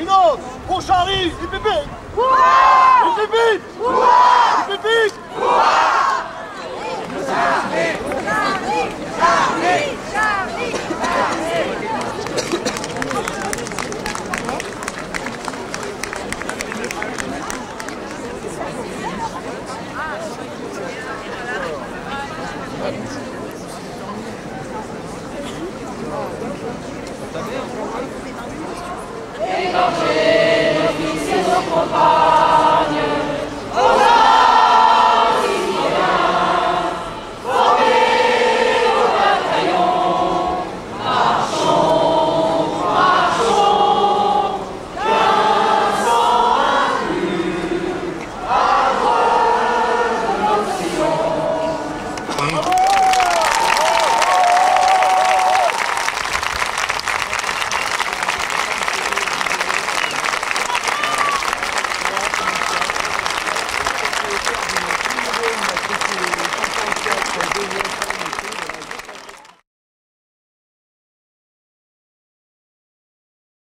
Une autre On pipi pipi pipi Charlie Charlie for